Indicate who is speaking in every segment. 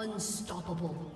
Speaker 1: Unstoppable.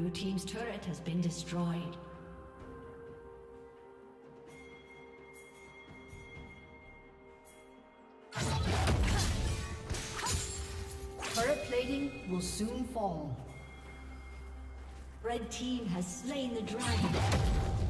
Speaker 1: Blue Team's turret has been destroyed. Turret plating will soon fall. Red team has slain the dragon.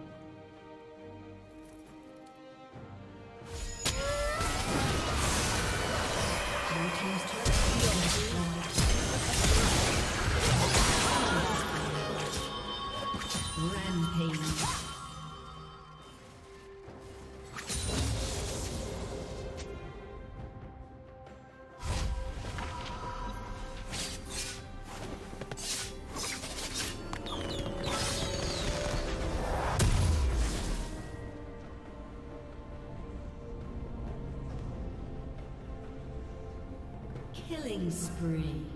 Speaker 1: Killing spree.